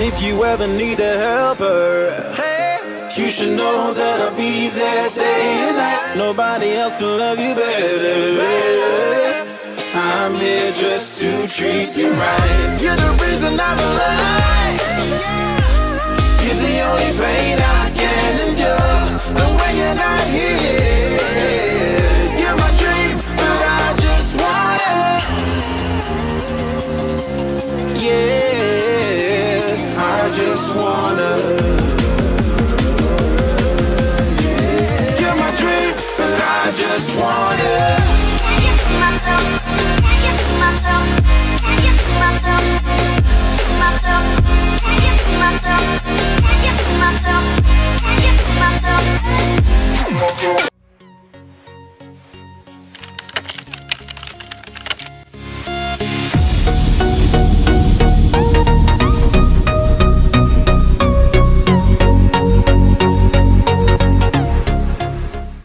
if you ever need a helper, hey, you should know that I'll be there day and night. Nobody else can love you better. I'm here just to treat you right. This one.